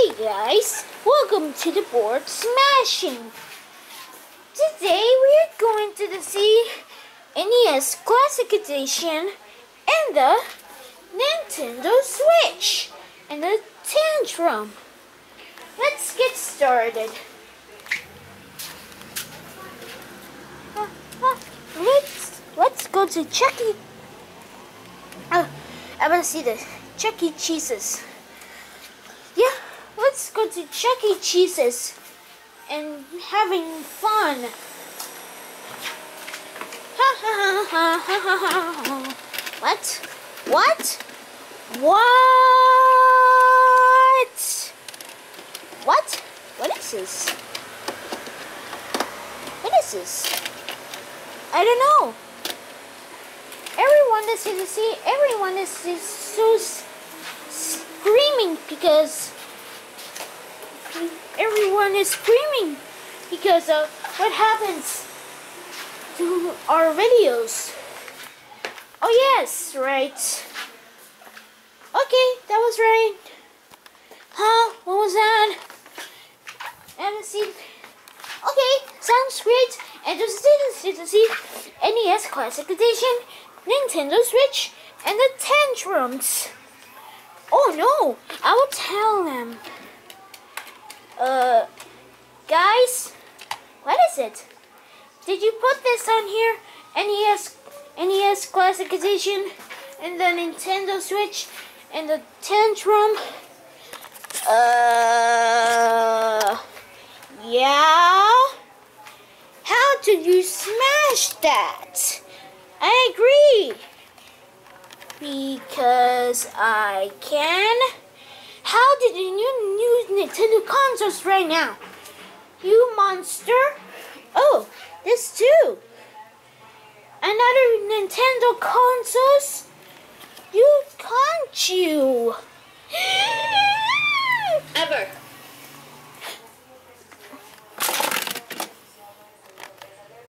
Hey guys, welcome to the board smashing. Today we're going to the see NES Classic Edition and the Nintendo Switch and the Tantrum. Let's get started. Uh, uh, let's let's go to Chucky. Uh, I want to see the Chuck E. Cheese's. Let's go to Chuck E. Cheese's and having fun. Ha ha ha ha ha ha ha. What? What? What? What? What is this? What is this? I don't know. Everyone is to see. Everyone is, is screaming because everyone is screaming because of what happens to our videos. Oh yes, right. Okay, that was right. Huh? What was that? I haven't seen. Okay, sounds great. And just to see NES Classic Edition, Nintendo Switch, and the Tantrums. Oh no! I will tell them. Uh, guys, what is it? Did you put this on here? NES, NES Classic Edition, and the Nintendo Switch, and the Tantrum. Uh, yeah. How did you smash that? I agree. Because I can. Did you use Nintendo consoles right now? You monster. Oh, this too. Another Nintendo consoles? You can't you?